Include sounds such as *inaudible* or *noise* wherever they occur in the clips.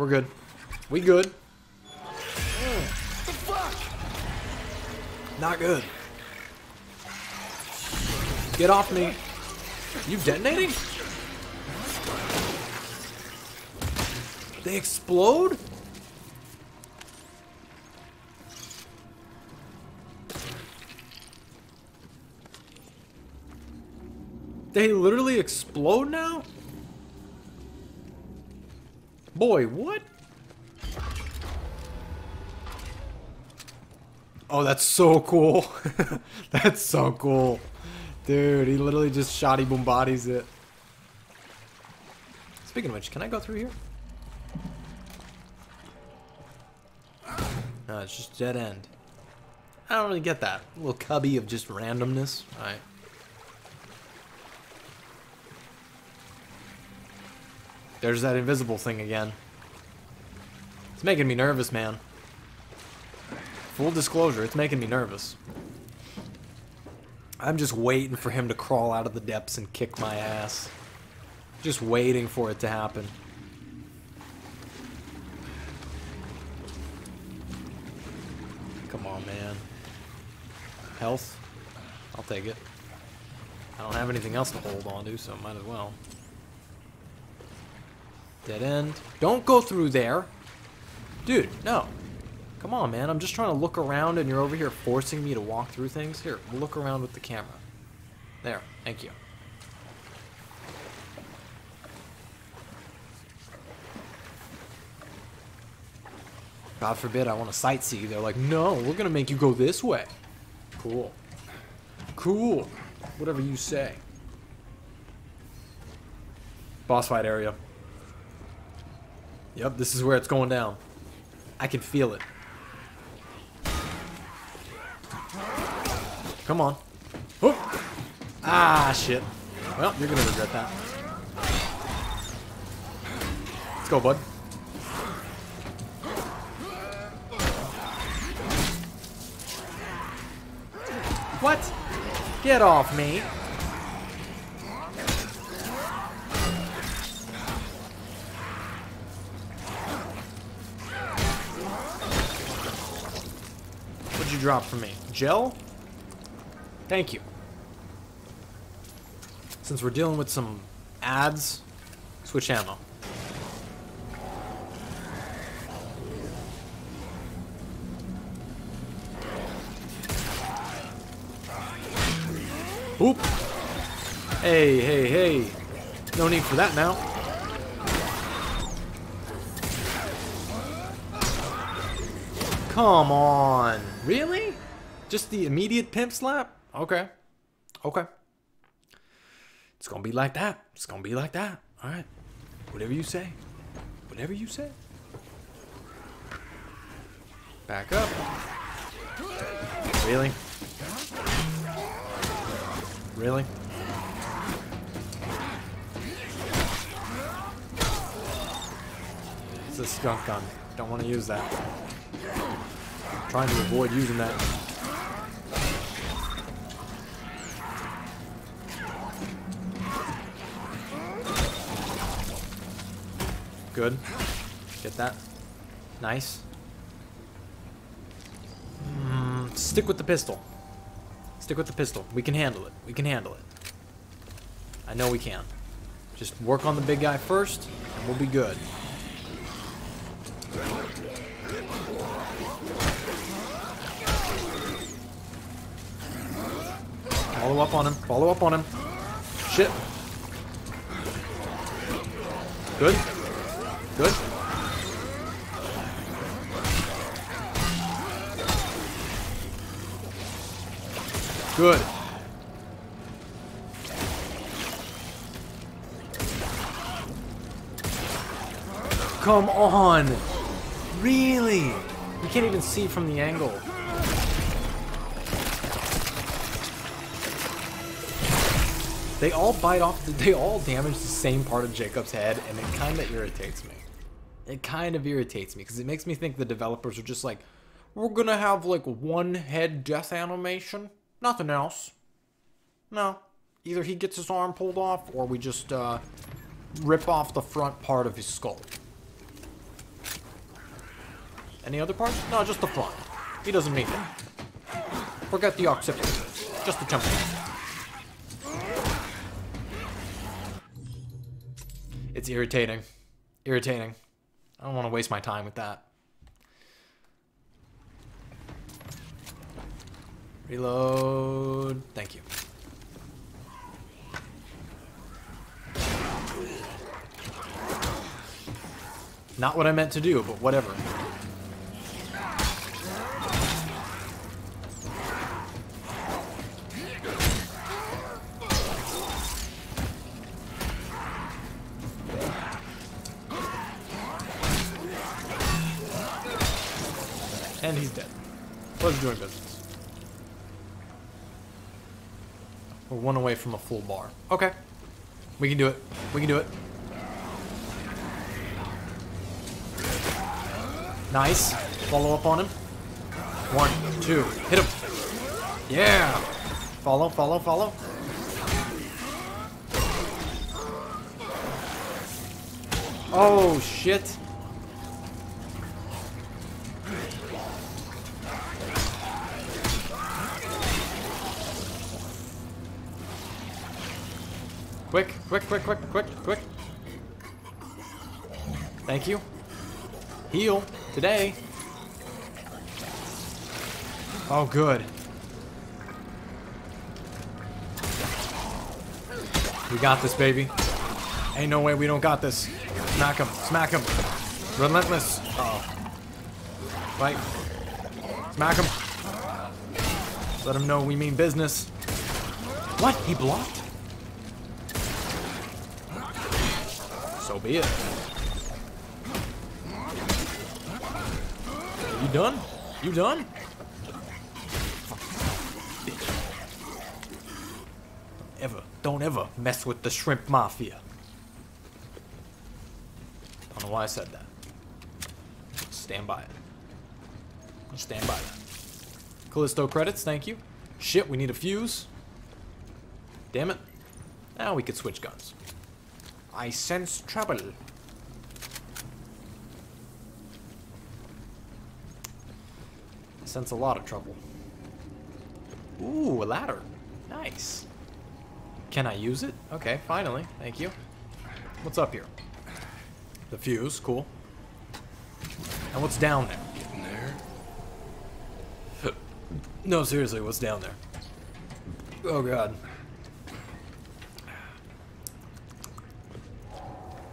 We're good. We good. Mm. Not good. Get off me. You detonating? They explode? They literally explode now? Boy, what? Oh, that's so cool. *laughs* that's so cool. Dude, he literally just shoddy boombodies it. Speaking of which, can I go through here? No, it's just dead end. I don't really get that. A little cubby of just randomness. Alright. There's that invisible thing again. It's making me nervous, man. Full disclosure, it's making me nervous. I'm just waiting for him to crawl out of the depths and kick my ass. Just waiting for it to happen. Come on, man. Health? I'll take it. I don't have anything else to hold on to, so might as well. Dead end. Don't go through there. Dude, no. Come on, man. I'm just trying to look around and you're over here forcing me to walk through things. Here, look around with the camera. There. Thank you. God forbid I want to sightsee. They're like, no, we're going to make you go this way. Cool. Cool. Whatever you say. Boss fight area. Yep, this is where it's going down. I can feel it. Come on. Oh. Ah, shit. Well, you're gonna regret that. Let's go, bud. What? Get off me. Drop for me? Gel? Thank you. Since we're dealing with some ads, switch ammo. Oop! Hey, hey, hey. No need for that now. Come on. Really? Just the immediate pimp slap? Okay. Okay. It's gonna be like that. It's gonna be like that. Alright. Whatever you say. Whatever you say. Back up. Really? Really? It's a skunk gun. Don't want to use that. Trying to avoid using that. Good. Get that. Nice. Mm, stick with the pistol. Stick with the pistol. We can handle it. We can handle it. I know we can. Just work on the big guy first, and we'll be good. Follow up on him. Follow up on him. Shit. Good. Good. Good. Come on! Really? You can't even see from the angle. They all bite off, *laughs* they all damage the same part of Jacob's head, and it kind of irritates me. It kind of irritates me, because it makes me think the developers are just like, we're gonna have like one head death animation, nothing else. No. Either he gets his arm pulled off, or we just uh, rip off the front part of his skull. Any other parts? No, just the front. He doesn't need it. Forget the occipital. Just the temple. It's irritating. Irritating. I don't want to waste my time with that. Reload. Thank you. Not what I meant to do, but whatever. And he's dead. Doing business. We're one away from a full bar. Okay. We can do it. We can do it. Nice. Follow up on him. One, two. Hit him. Yeah. Follow, follow, follow. Oh, shit. Quick, quick, quick, quick, quick, quick. Thank you. Heal. Today. Oh, good. We got this, baby. Ain't no way we don't got this. Smack him. Smack him. Relentless. Uh oh. Right. Smack him. Let him know we mean business. What? He blocked? So be it. You done? You done? Ever, don't ever mess with the shrimp mafia. Don't know why I said that. Stand by it. Stand by it. Callisto credits, thank you. Shit, we need a fuse. Damn it. Now we could switch guns. I sense trouble. I sense a lot of trouble. Ooh, a ladder. Nice. Can I use it? Okay, finally. Thank you. What's up here? The fuse, cool. And what's down there? Getting there. No, seriously, what's down there? Oh god.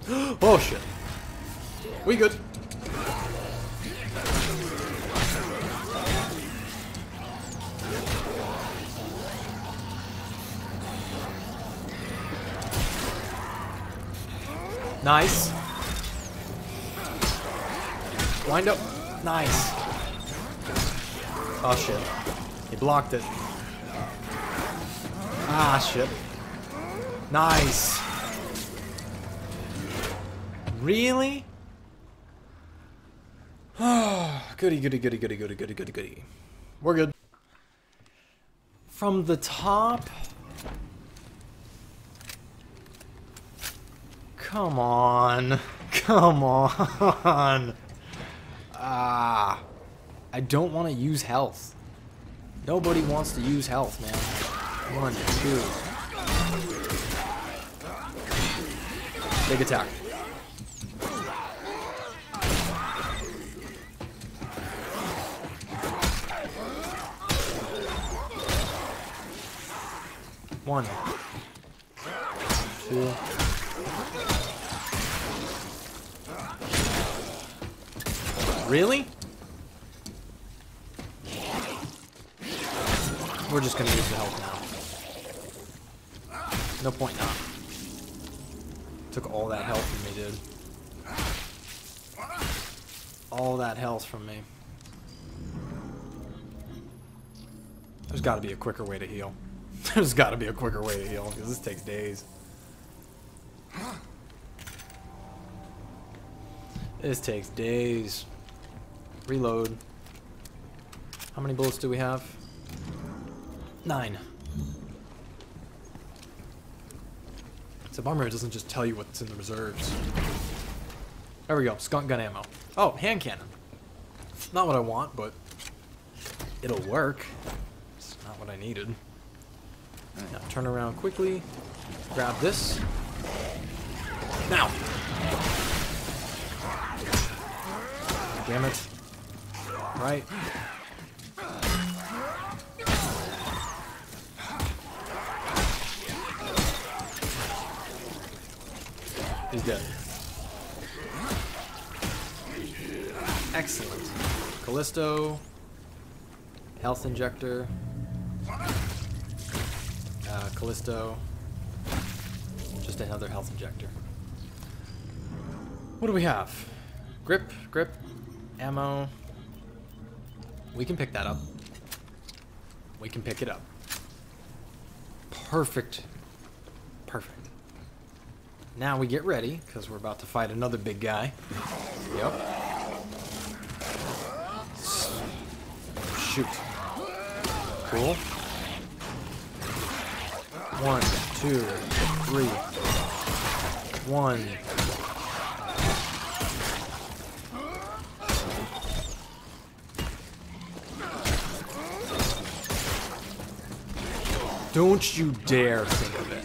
*gasps* oh shit. We good. Nice. Wind up. Nice. Oh shit. He blocked it. Ah shit. Nice. Really? *sighs* goody, goody, goody, goody, goody, goody, goody, goody. We're good. From the top? Come on. *laughs* Come on. Ah. I don't want to use health. Nobody wants to use health, man. One, two. Big attack. One. Two. Really? We're just gonna use the health now. No point not. Took all that health from me, dude. All that health from me. There's gotta be a quicker way to heal. *laughs* There's gotta be a quicker way to heal, because this takes days. This takes days. Reload. How many bullets do we have? Nine. It's a bummer it doesn't just tell you what's in the reserves. There we go, skunk gun ammo. Oh, hand cannon. Not what I want, but it'll work. It's not what I needed. Now turn around quickly. Grab this. Now! Damn it. Right. He's dead. Excellent. Callisto. Health injector. Callisto. Just another health injector. What do we have? Grip, grip, ammo. We can pick that up. We can pick it up. Perfect. Perfect. Now we get ready, because we're about to fight another big guy. Yep. Shoot. Cool. One, two, three. One. Don't you dare think of it.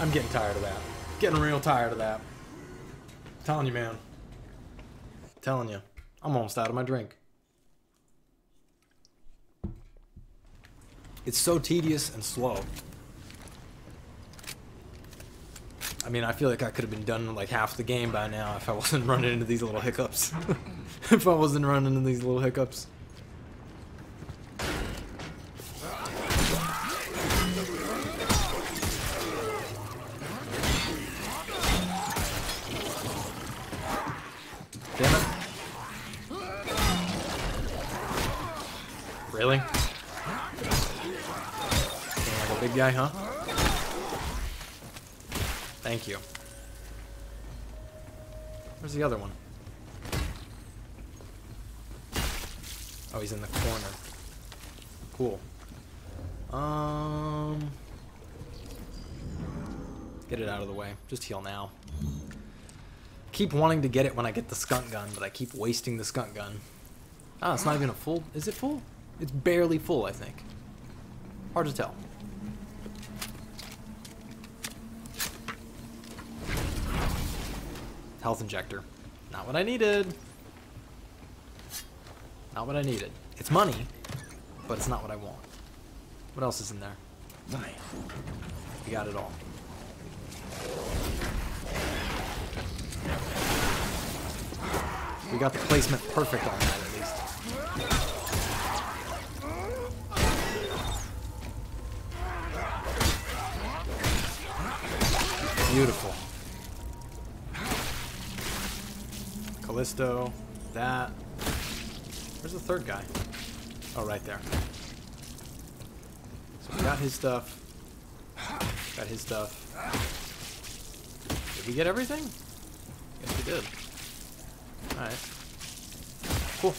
I'm getting tired of that. Getting real tired of that. telling you, man. telling you. I'm almost out of my drink. It's so tedious and slow. I mean, I feel like I could have been done like half the game by now if I *laughs* wasn't running into these little hiccups. *laughs* if I wasn't running into these little hiccups. The way. Just heal now. Keep wanting to get it when I get the skunk gun, but I keep wasting the skunk gun. Ah, it's not even a full... Is it full? It's barely full, I think. Hard to tell. Health injector. Not what I needed. Not what I needed. It's money, but it's not what I want. What else is in there? We got it all. We got the placement perfect on that at least. Beautiful. Callisto, that. Where's the third guy? Oh, right there. So we got his stuff. Got his stuff. Did we get everything? Yes, we did. Alright. Cool.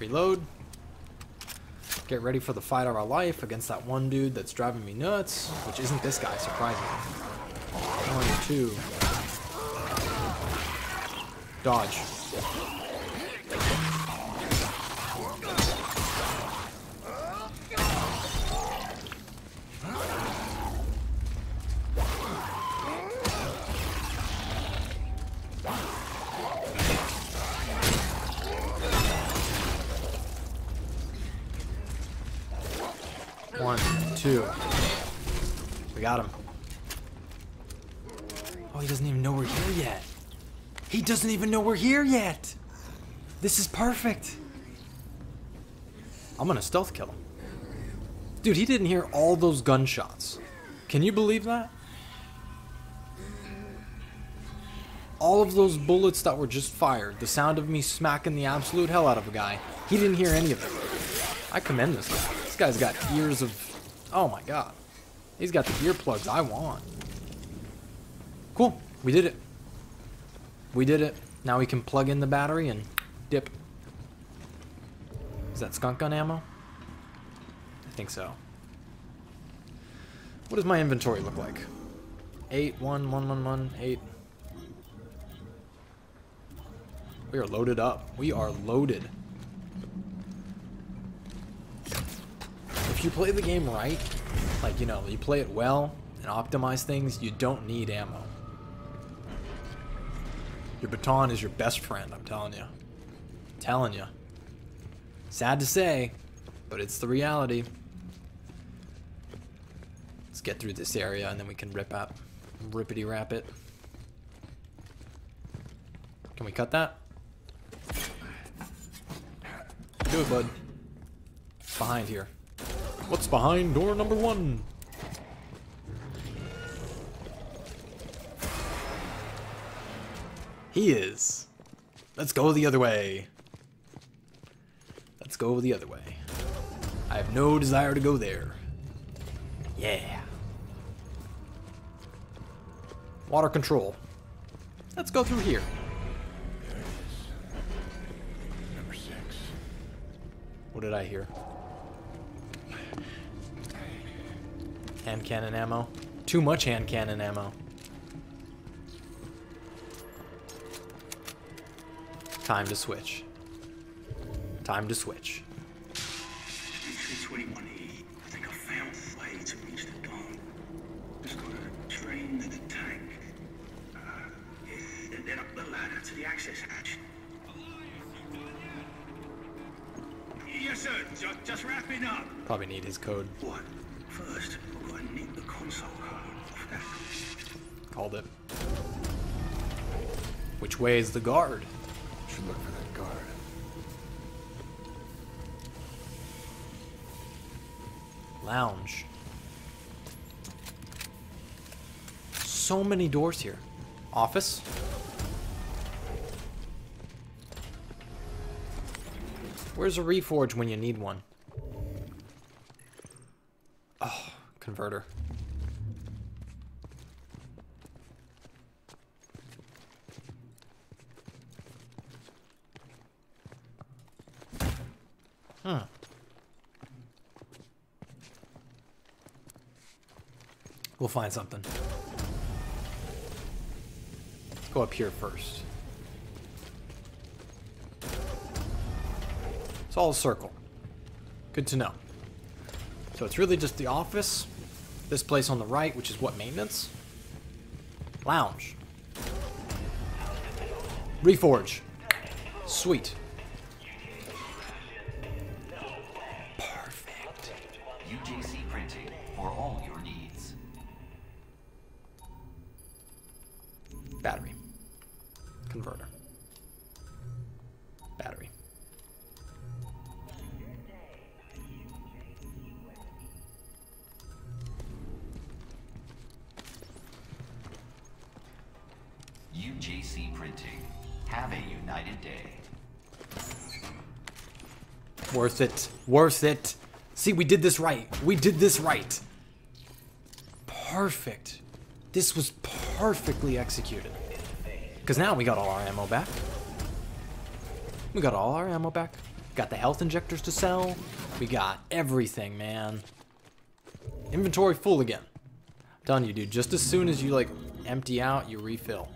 Reload. Get ready for the fight of our life against that one dude that's driving me nuts, which isn't this guy, surprisingly. One, two. Dodge. One, two. We got him. Oh, he doesn't even know we're here yet. He doesn't even know we're here yet. This is perfect. I'm gonna stealth kill him. Dude, he didn't hear all those gunshots. Can you believe that? All of those bullets that were just fired, the sound of me smacking the absolute hell out of a guy, he didn't hear any of it. I commend this guy. Guy's got ears of... Oh my god. He's got the earplugs I want. Cool. We did it. We did it. Now we can plug in the battery and dip. Is that skunk gun ammo? I think so. What does my inventory look like? Eight, one, one, one, one, eight. We are loaded up. We are loaded. If you play the game right, like, you know, you play it well and optimize things, you don't need ammo. Your baton is your best friend, I'm telling you. I'm telling you. Sad to say, but it's the reality. Let's get through this area and then we can rip up, rippity wrap it. Can we cut that? Do it, bud. Behind here. What's behind door number one? He is. Let's go the other way. Let's go the other way. I have no desire to go there. Yeah. Water control. Let's go through here. There it is. Number six. What did I hear? Hand cannon ammo. Too much hand cannon ammo. Time to switch. Time to switch. Entry 21E. I think I found a way to reach the dome. Just gotta train the tank. Uh, yeah, and then up the ladder to the access hatch. Yes, sir. Just, just wrapping up. Probably need his code. What? Called it. Which way is the guard? Should look for that guard. Lounge. So many doors here. Office. Where's a reforge when you need one? Oh, converter. Find something. Let's go up here first. It's all a circle. Good to know. So it's really just the office, this place on the right, which is what maintenance? Lounge. Reforge. Sweet. Worth it. Worth it. See, we did this right. We did this right. Perfect. This was perfectly executed. Because now we got all our ammo back. We got all our ammo back. Got the health injectors to sell. We got everything, man. Inventory full again. I'm telling you, dude, just as soon as you, like, empty out, you refill.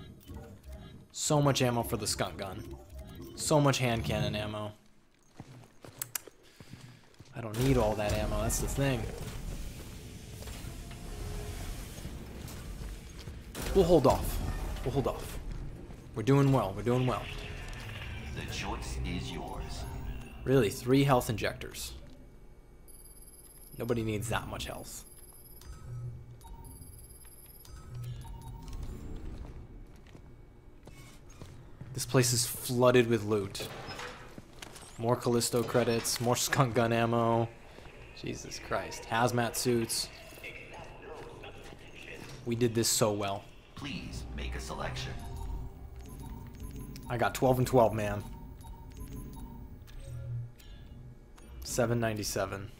So much ammo for the skunk gun. So much hand cannon ammo. I don't need all that ammo, that's the thing. We'll hold off. We'll hold off. We're doing well, we're doing well. The choice is yours. Really, three health injectors. Nobody needs that much health. This place is flooded with loot. More Callisto credits, more skunk gun ammo. Jesus Christ. Hazmat suits. We did this so well. Please make a selection. I got 12 and 12, man. 797.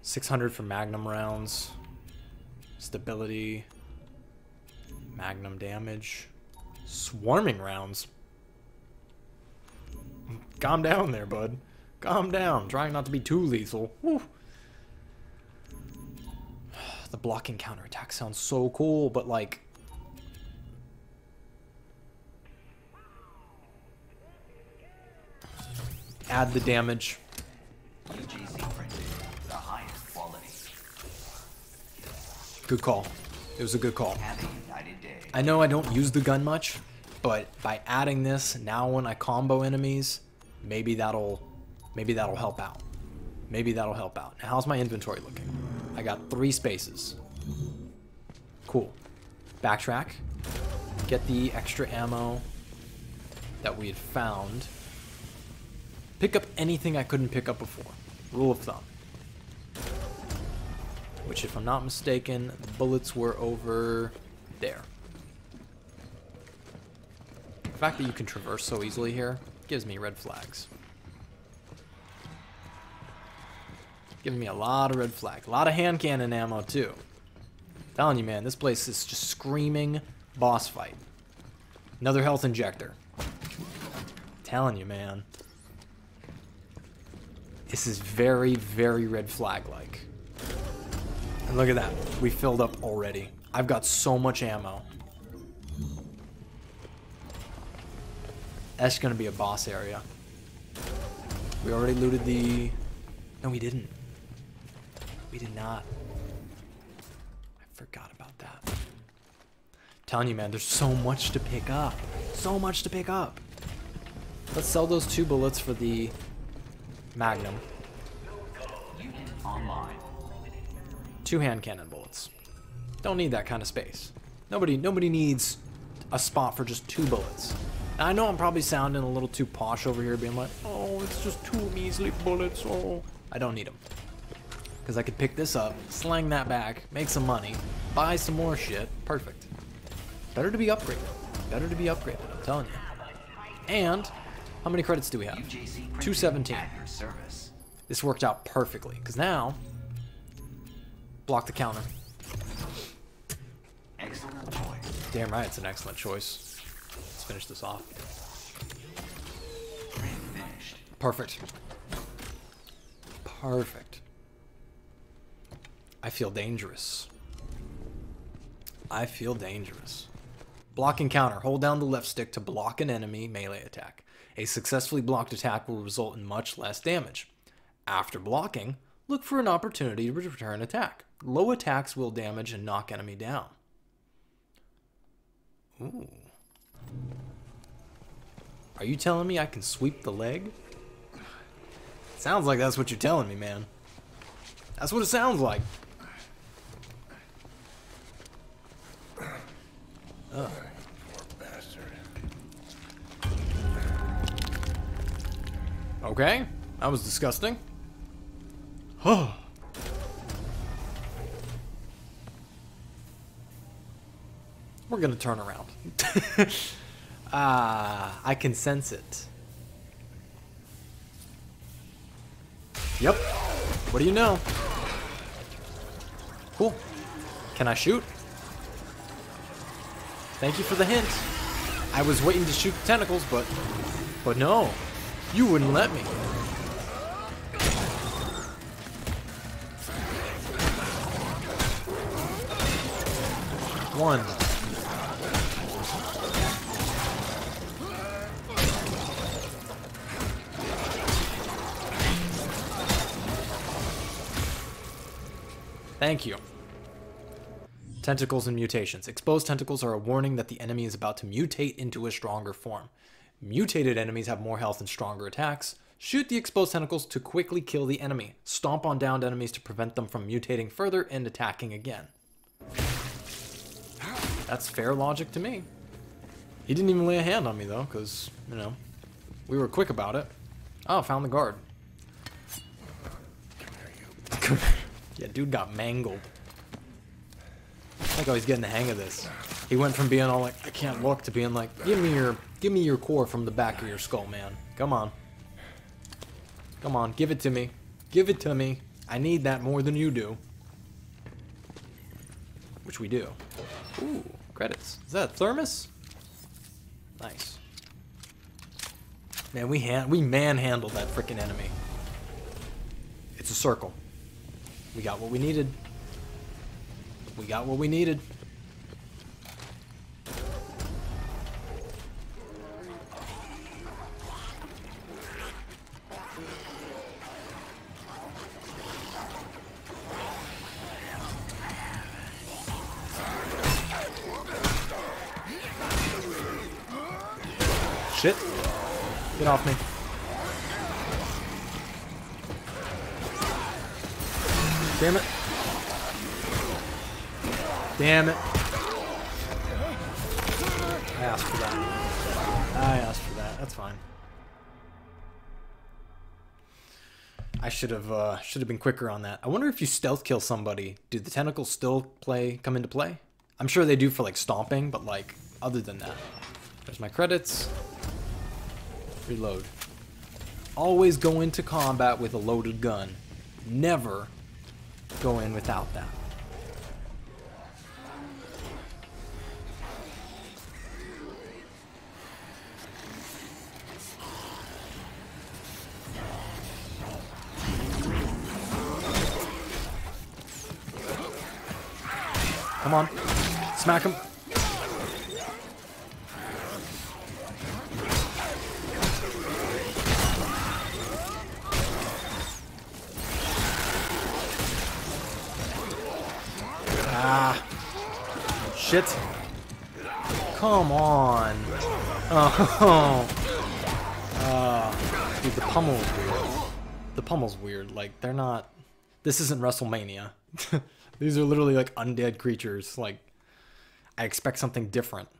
Six hundred for Magnum rounds. Stability. Magnum damage. Swarming rounds. Calm down there, bud. Calm down. Trying not to be too lethal. Whew. *sighs* the blocking counterattack sounds so cool, but like add the damage. Good call. It was a good call. I know I don't use the gun much, but by adding this, now when I combo enemies, maybe that'll maybe that'll help out. Maybe that'll help out. Now, how's my inventory looking? I got three spaces. Cool. Backtrack. Get the extra ammo that we had found. Pick up anything I couldn't pick up before. Rule of thumb. Which, if I'm not mistaken, the bullets were over there. The fact that you can traverse so easily here gives me red flags. Giving me a lot of red flag. A lot of hand cannon ammo, too. Telling you, man, this place is just screaming boss fight. Another health injector. Telling you, man. This is very, very red flag-like. And look at that. We filled up already. I've got so much ammo. That's going to be a boss area. We already looted the... No, we didn't. We did not. I forgot about that. telling you, man, there's so much to pick up. So much to pick up. Let's sell those two bullets for the Magnum. Online. Two hand cannon bullets. Don't need that kind of space. Nobody nobody needs a spot for just two bullets. I know I'm probably sounding a little too posh over here, being like, oh, it's just two measly bullets, oh. I don't need them. Because I could pick this up, slang that back, make some money, buy some more shit. Perfect. Better to be upgraded. Better to be upgraded, I'm telling you. And, how many credits do we have? 217. At your service. This worked out perfectly, because now, block the counter. Excellent choice. Damn right, it's an excellent choice. Let's finish this off. Perfect. Perfect. I feel dangerous. I feel dangerous. Block and counter. Hold down the left stick to block an enemy melee attack. A successfully blocked attack will result in much less damage. After blocking, look for an opportunity to return attack. Low attacks will damage and knock enemy down. Ooh. Are you telling me I can sweep the leg? Sounds like that's what you're telling me, man. That's what it sounds like. Bastard. Okay, that was disgusting. Oh. We're gonna turn around. *laughs* Ah, I can sense it. Yep. What do you know? Cool. Can I shoot? Thank you for the hint. I was waiting to shoot the tentacles, but but no. You wouldn't let me. One. Thank you. Tentacles and mutations. Exposed tentacles are a warning that the enemy is about to mutate into a stronger form. Mutated enemies have more health and stronger attacks. Shoot the exposed tentacles to quickly kill the enemy. Stomp on downed enemies to prevent them from mutating further and attacking again. That's fair logic to me. He didn't even lay a hand on me though, because, you know, we were quick about it. Oh, found the guard. Dude got mangled. I think I was getting the hang of this. He went from being all like, I can't look to being like, give me your give me your core from the back of your skull, man. Come on. Come on, give it to me. Give it to me. I need that more than you do. Which we do. Ooh, credits. Is that a thermos? Nice. Man, we hand we manhandled that freaking enemy. It's a circle. We got what we needed. We got what we needed. Shit. Get off me. Damn it. Damn it. I asked for that. I asked for that. That's fine. I should have uh, should have been quicker on that. I wonder if you stealth kill somebody, do the tentacles still play come into play? I'm sure they do for like stomping, but like other than that. There's my credits. Reload. Always go into combat with a loaded gun. Never go in without that. Come on. Smack him. Shit. Come on. Oh. Uh, dude, the pummel's weird. The pummel's weird. Like, they're not... This isn't WrestleMania. *laughs* These are literally, like, undead creatures. Like, I expect something different.